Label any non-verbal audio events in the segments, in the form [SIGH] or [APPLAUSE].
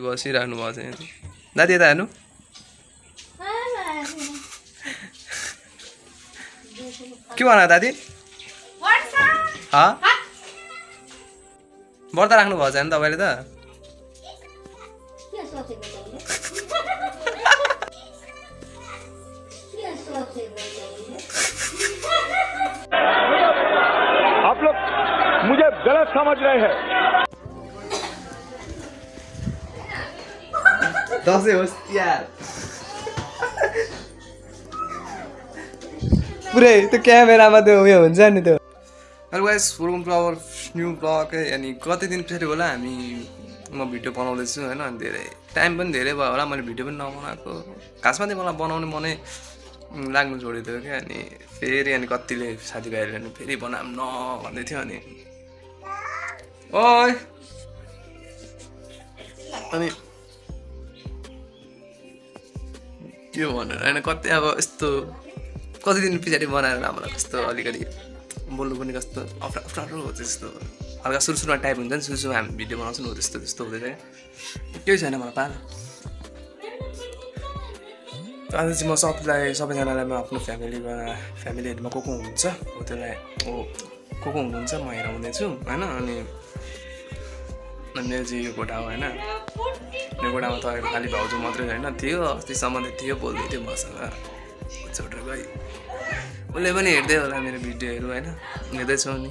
बसिरहनु भएको छ यहाँ दादी यता हेर्नु। [LAUGHS] के भन दादी? व्रत राख्नु भएको छैन तपाईँले त। [LAUGHS] आप लोग मुझे गलत समझ रहे हैं। दसैँ होस् तिहार पुरै त्यो क्यामेरामा त्यो उयो हुन्छ नि त्यो गाइस फुलम फ्लावर न्यू ब्लग अनि कति दिन पछाडि होला हामी म भिडियो बनाउँदैछु होइन अनि धेरै टाइम पनि धेरै भयो होला मैले भिडियो पनि नबनाएको खासमा चाहिँ मलाई बनाउने मनै लाग्नु छोडिदियो क्या अनि फेरि अनि कतिले साथीभाइहरूले अनि फेरि बनाऊँ न भन्दै थियो अनि ओइ अनि के भनेर होइन कति अब यस्तो कति दिन पछाडि बनाएर हामीलाई कस्तो अलिकति बोल्नु पनि कस्तो अप्ठ्यारो अप्ठ्यारो हो त्यस्तो हल्का सुरु सुरुमा टाइप हुन्छ नि सुरु सुरुमा हामी भिडियो बनाउँछौँ हो त्यस्तो त्यस्तो क्या केही छैन मलाई पार आज चाहिँ म सबलाई सबैजनालाई म आफ्नो फ्यामिलीबाट फ्यामिलीहरूमा को को हुनुहुन्छ? हो त्यसलाई हो को को हुनुहुन्छ? म हेराउँदैछु होइन अनि मेरो चाहिँ यो कोठा हो होइन। यो कोठामा तपाईँको खालि भाउजू मात्रै होइन थियो अस्तिसम्म त थियो बोल्दै थियो मसँग। छोडेर गयो उसले पनि हेर्दै होला मेरो भिडियोहरू होइन? हेर्दैछौ नि।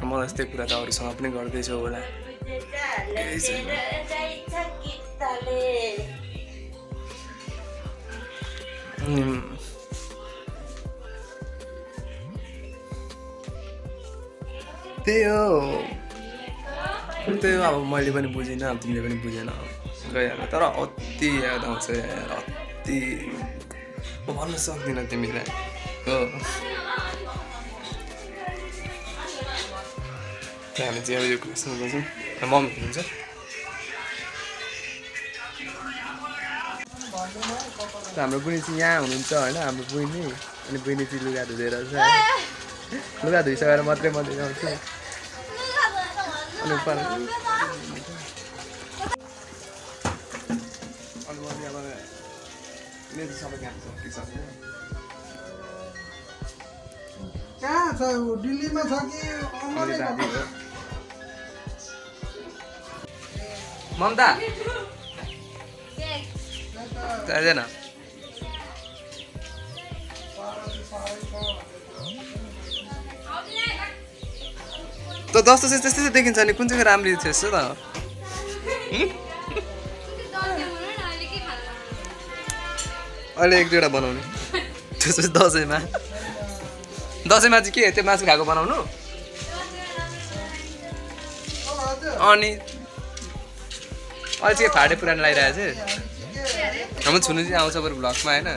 मलाई यस्तै कुरा त अरूसँग पनि गर्दैछौ होला। त्यही हो। त्यही हो अब मैले पनि बुझिनँ अब तिमीले पनि बुझेन गइहाल्यो। तर अति याद आउँछ यार अति। म भन्न सक्दिनँ तिमीलाई। हो। हामी चाहिँ अब यो कुरा सुन्दैछौँ मम्मी हुनुहुन्छ? हाम्रो बुढी चाहिँ यहाँ हुनुहुन्छ होइन? हाम्रो बहिनी अनि बहिनी चाहिँ लुगा धुँदै रहेछ। लुगा धोइसकेर मात्रै म देखाउँछु। अनि अनि मैले अब मेरो सबै काम सकिसक्यो कहाँ छ दिल्लीमा छ कि अनि दादी हो ममता चाहिँदैन त जस्तो चाहिँ त्यस्तै चाहिँ देखिन्छ नि कुन चाहिँ राम्री थियो यस्तो त? अहिले एक दुईवटा बनाउने। त्यसपछि दसैँमा। दसैँमा चाहिँ के? त्यो मासु खाएको बनाउनु? अनि अहिले चाहिँ फाटे पुरानो लगाइरहेको चाहिँ हाम्रो छुनु चाहिँ आउँछ बरु भ्लगमा होइन?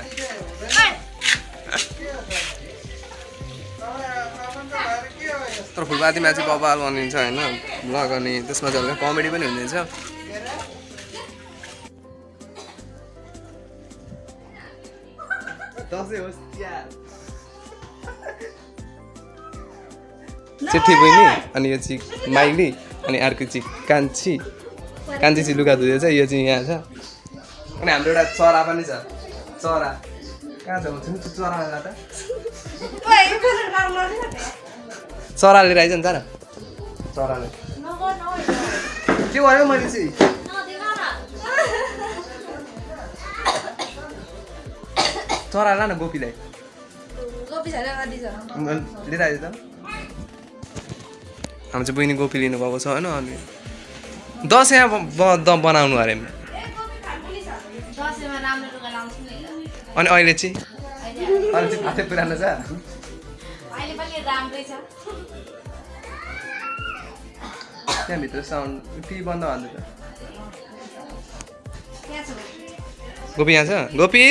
तर फुलपातीमा चाहिँ बबाल बनिन्छ होइन भ्लग अनि त्यसमा चाहिँ हल्का कमेडी पनि हुँदैछ चिठी बहिनी अनि यो चाहिँ माइली अनि अर्को चाहिँ कान्छी। कान्छी चाहिँ लुगा धुँदैछ यो चाहिँ यहाँ छ। अनि हाम्रो एउटा चरा पनि छ। चरा। कहाँ छ चरा त। चरा लिएर आइज नि त न चराले के भन्यो मैले चाहिँ? चरा ला न गोपीलाई। लिएर आइज त। हाम्रो चाहिँ बहिनी गोपी लिनुभएको छ होइन? अनि दसैँ ब- बनाउनु अरे। अनि अहिले चाहिँ? अहिले। चाहिँ पुरानो छ। त्यहाँभित्र साउन्ड टिभी बन्द हाल्नु त गोपी यहाँ छ गोपी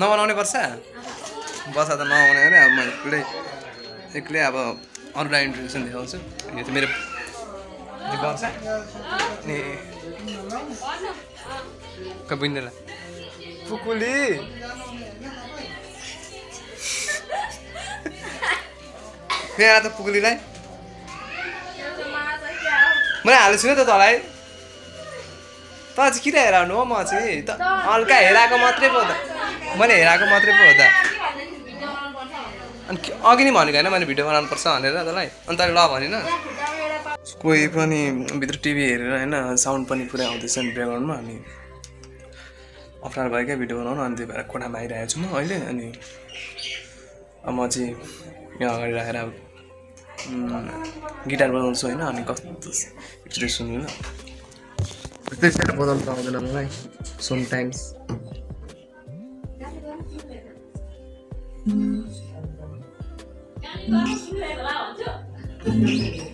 नबनाउने पर्छ बसा त नआउने अरे अब म एक्लै एक्लै अब अरूलाई इन्ट्रोडक्सन देखाउँछु यो चाहिँ मेरो गर्छ अनि खै बुझ्नेलाई कुकुली यहाँ त पुगलीलाई। मैले हाल्छु नि त तँलाई। त चाहिँ किन हेराउनु हो? म चाहिँ त हल्का हेराएको मात्रै पो त मैले हेराएको मात्रै पो हो त अनि अघि नै भनेको होइन मैले भिडियो बनाउनु पर्छ भनेर तँलाई। अनि तैँले ल भनेन कोही पनि भित्र टिभी हेरेर होइन साउन्ड पनि पुरै आउँदैछ नि ब्याकग्राउन्डमा अनि अप्ठ्यारो भयो क्या भिडियो बनाउनु। अनि त्यही भएर कोठामा आइरहेको छु म अहिले। अनि म चाहिँ यहाँ अगाडि राखेर अब गिटार बजाउँछु होइन अनि कस्तो एकचोटि सुन्नु ल। त्यसरी बजाउनु त आउँदैन मलाई समटाइम्स त्यतिकै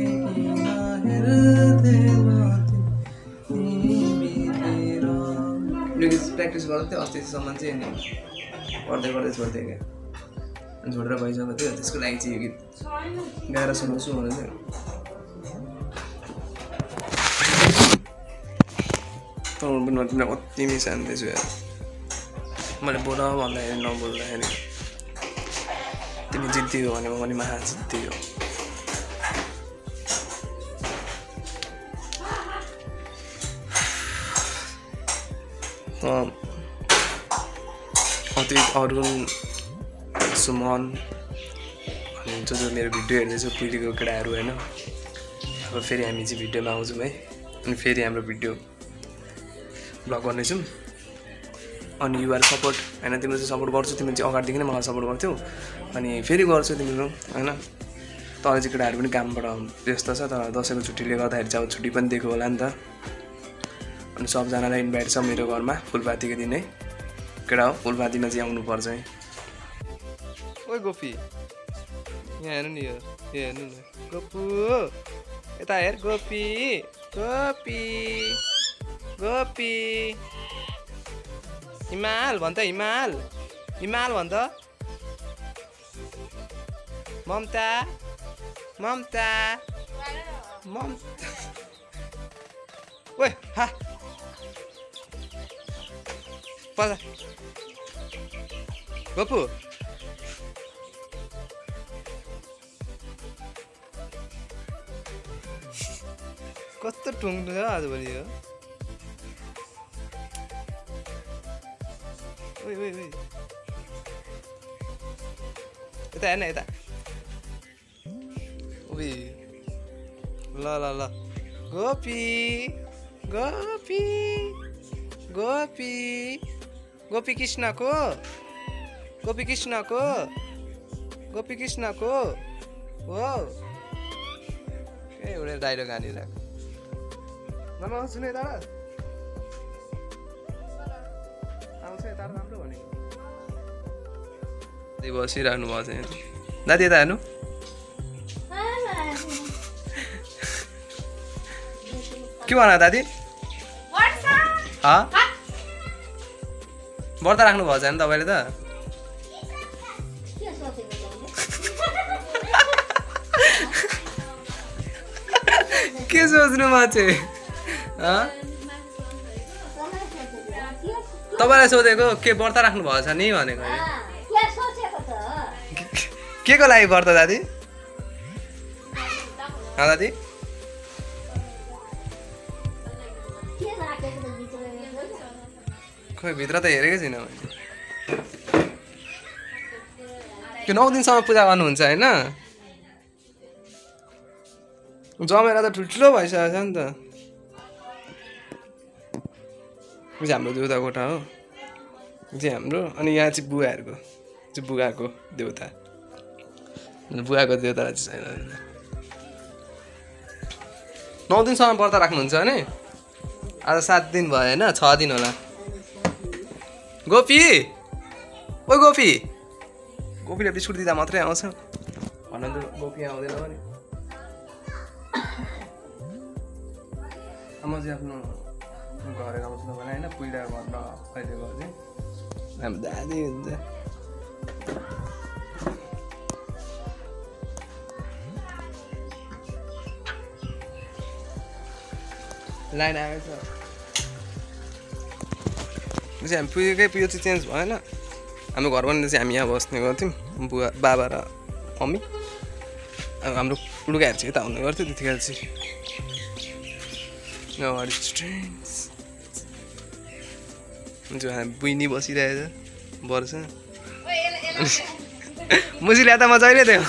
प्र्याक्टिस गर्दै थियो अस्तिसम्म चाहिँ अनि पढ्दै पढ्दै छोड्दै क्या। छोडेर भइसकेको थियो त्यसको लागि चाहिँ यो गीत गाएर सुनाउँछु भनेर चाहिँ। तर पनि तिमीलाई कति मिस हान्दैछु यार। मैले बोल भन्दाखेरि नबोल्दाखेरि। तिमी जित्दियो भने म पनि महा जित्दियो अति अरुण सुमन अनि जो जो मेरो भिडियो हेर्दैछ पिँढीको केटाहरू होइन अब फेरि हामी चाहिँ भिडियोमा आउँछौँ है अनि फेरि हाम्रो भिडियो ब्लग गर्नेछौँ अनि युआर सपोर्ट होइन तिमीले चाहिँ सपोर्ट गर्छु तिमीले चाहिँ अगाडिदेखि नै मलाई सपोर्ट गर्थ्यौ अनि फेरि गर्छु तिमीहरू होइन तर चाहिँ केटाहरू पनि कामबाट व्यस्त छ तर दसैँको छुट्टीले गर्दाखेरि चाहिँ अब छुट्टी पनि दिएको होला नि त अनि सबजनालाई इन्भाइट छ मेरो घरमा फुलपातीको दिन है। केटा हो? फुलपातीमा चाहिँ आउनुपर्छ है। ओइ गोपी यहाँ हेर्नु नि यो हेर्नु न। गोपु यता हेर गोपी गोपी गोपी। हिमाल भन् हिमाल हिमाल भन् ममता ममता ममता ओइ हा। पल गपु कस्तो टुङ्नु छ आजभोलि यो ओइ ओइ ओइ यता हेर्न यता उही ल ल ल गोपी गोपी गोपी कृष्णको गोपी कृष्णको गोपी कृष्णको हो ए एउटा डाइलग हानिरहेको मामा आउँछु नि आउँछ यता राम्रो भनेको त्यही बसिरहनु भएको छ दादी यता हेर्नु। [LAUGHS] के भन दादी? हँ? व्रत राख्नु भएको छैन तपाईँले त के सोच्नु म चाहिँ? तपाईँलाई सोधेको के व्रत राख्नु भएको छ नि भनेको। के के लागि व्रत दादी दादी खोइ भित्र त हेरेकै छैन मैले। त्यो नौ दिनसम्म पूजा गर्नुहुन्छ होइन? जमेर त ठुल्ठुलो भइसकेको छ नि त। चाहिँ हाम्रो देउता कोठा हो। चाहिँ हाम्रो अनि यहाँ चाहिँ बुवाहरूको चाहिँ बुवाको देउता। बुवाको देउता चाहिँ छैन। नौ दिनसम्म व्रत राख्नुहुन्छ भने? आज सात दिन भयो होइन छ दिन होला। गोपी! ओ गोपी! गोपीले बिस्कुट दिँदा मात्रै आउँछ। भन त गोपी आउँदैन भने म चाहिँ आफ्नो घर आउँछु भने होइन पहिला घर अहिले घर चाहिँ। हाम्रो दादी हुन्छ। लाइन आएछ। चाहिँ हामी पुगेकै पुग्यो चाहिँ चेन्ज भएन। हाम्रो घर भन्दा चाहिँ हामी यहाँ बस्ने गर्थ्यौँ बुवा बाबा र मम्मी। अब हाम्रो लुगाहरू चाहिँ यता हुने गर्थ्यो त्यतिखेर चाहिँ। स्ट्रेन्स जो हामी बुइनी बसिरहेछ वर्ष ल्याए त म जहिले थियो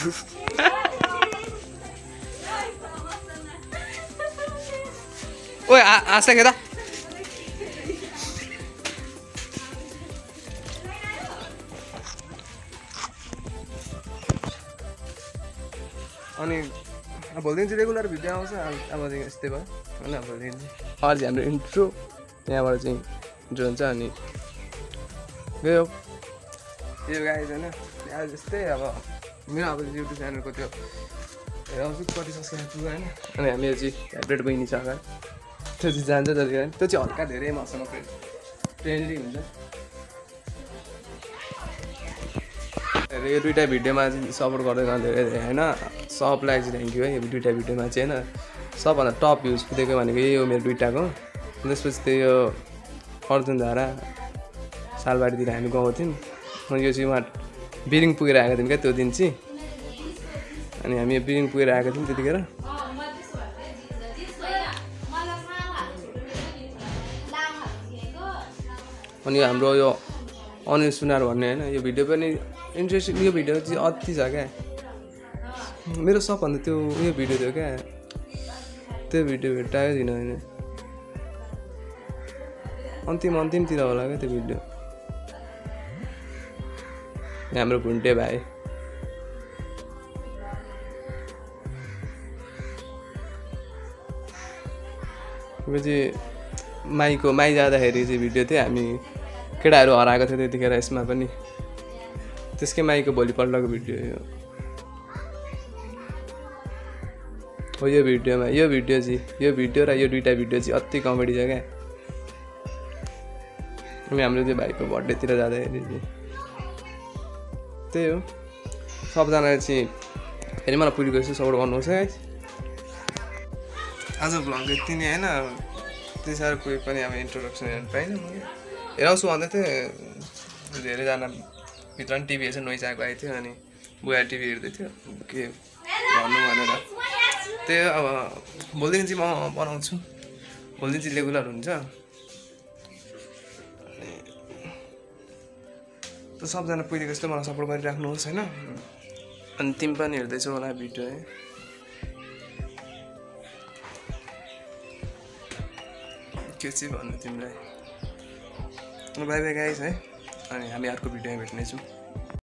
आ आशा के त अनि अब भोलिदेखि चाहिँ रेगुलर भिडियो आउँछ अब- अबदेखि यस्तै भयो। होइन भोलिदेखि चाहिँ हाम्रो इन्ट्रो त्यहाँबाट चाहिँ इन्ट्रो हुन्छ अनि गयो। यो गाई होइन आज यस्तै अब मेरो अब युट्युब च्यानलको त्यो हेराउँछु कति सब्सक्राइब पुग्यो होइन। अनि हामी चाहिँ हाइब्रेड बहिनी छ अगाडि त्यो चाहिँ जान्छ जति त्यो चाहिँ हल्का धेरै मसँग फ्रेन्डली हुन्छ। यो दुइटा भिडियोमा चाहिँ सपोर्ट गर्दै धेरै होइन? सबलाई चाहिँ थ्याङ्क यू है यो दुइटा भिडियोमा चाहिँ होइन? सबभन्दा टप भ्युज पुगेको भनेको यही हो मेरो दुइटाको त्यसपछि त्यो यो अर्जुन धारा सालबारीतिर हामी गएको थियौँ। यो चाहिँ उहाँ बिरिङ पुगेर आएको थियौँ क्या त्यो दिन चाहिँ। अनि हामी बिरिङ पुगेर आएको थियौँ त्यतिखेर। अनि हाम्रो यो अनिल सुनार भन्ने होइन? यो भिडियो पनि इन्ट्रेस्टिङ यो भिडियो चाहिँ अति छ क्या? मेरो सबभन्दा त्यो उयो भिडियो थियो क्या। त्यो भिडियो थिइनँ होइन अन्तिम अन्तिमतिर होला क्या त्यो भिडियो हाम्रो घुन्टे भाइ। चाहिँ माईको माई जाँदाखेरि चाहिँ भिडियो थियो हामी केटाहरू हराएको थियो त्यतिखेर यसमा पनि। त्यसकै माईको भोलिपल्टको भिडियो यो। हो यो भिडियोमा यो भिडियो चाहिँ यो भिडियो र यो दुइटा भिडियो चाहिँ अति कमेडी छ क्या। अनि हाम्रो त्यो भाइको बर्थडेतिर जाँदाखेरि त्यही हो। सबजनाले चाहिँ फेरि मलाई पुरी गएपछि सपोर्ट गर्नुहोस् है आज भ्लग यति नै होइन? त्यति साह्रो कोही पनि अब इन्ट्रोडक्सन हेर्नु पाइनँ हेराउँछु भन्दै थिएँ धेरैजना भित्र पनि टिभी हेर्छ नोइज आएको आएको थियो अनि बुवा टिभी हेर्दै थियो। के भन्नु भनेर। त्यही अब भोलिदेखि चाहिँ म बनाउँछु। भोलिदेखि चाहिँ रेगुलर हुन्छ। अनि सबजना पहिलेको जस्तो मलाई सपोर्ट गरिराख्नुहोस् होइन? अनि तिमी पनि हेर्दैछौ होला भिडियो है। के चाहिँ भन्नु तिमीलाई? बाई बाई गाइस है। अनि हामी अर्को भिडियोमा भेट्नेछौँ।